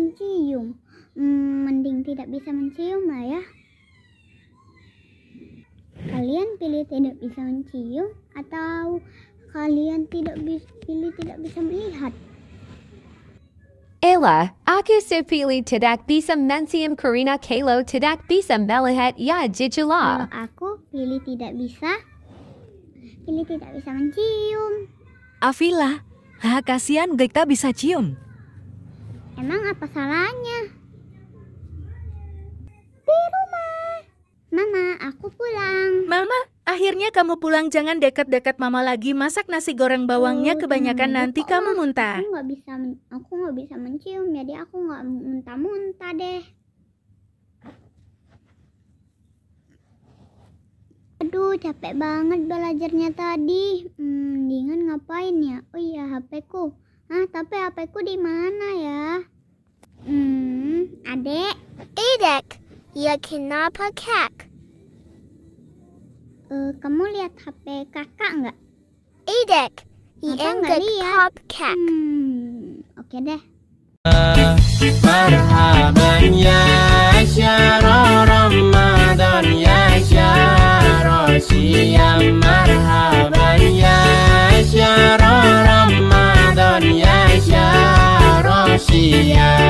mencium. Hmm, mending tidak bisa mencium lah ya. Kalian pilih tidak bisa mencium atau kalian tidak bisa pilih tidak bisa melihat? Ella, aku sepilih tidak bisa mencium Karina Kalo tidak bisa melihat ya Kalau jijula. aku pilih tidak bisa, pilih tidak bisa mencium. Afila, lah kasihan kita bisa cium. Emang apa salahnya? Di rumah. Mama, aku pulang. Mama, akhirnya kamu pulang jangan dekat-dekat mama lagi. Masak nasi goreng bawangnya Oh, kebanyakan jangan nanti gitu, kamu muntah. Aku nggak bisa, aku nggak bisa mencium, jadi aku nggak muntah-muntah deh. Aduh, capek banget belajarnya tadi. Hmm, mendingan ngapain ya? Oh iya, HP ku. Ah, tapi HP ku di mana ya? Hmm, adek. Edek, ya kenapa kek? Eh, kamu lihat HP kakak nggak? Edek, Apa yang nggak lihat? kek. Hmm, oke deh. Marhaban ya Maria.